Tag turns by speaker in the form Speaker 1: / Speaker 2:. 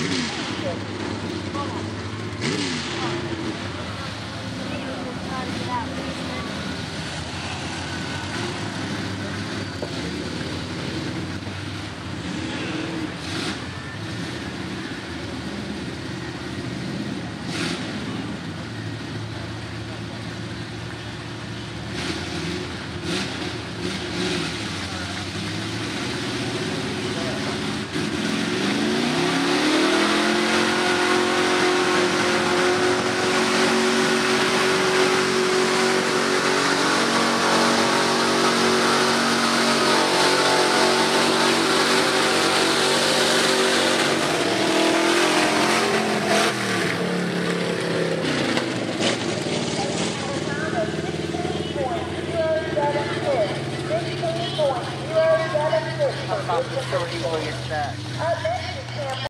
Speaker 1: Thank you.
Speaker 2: I'm about the facility will get that.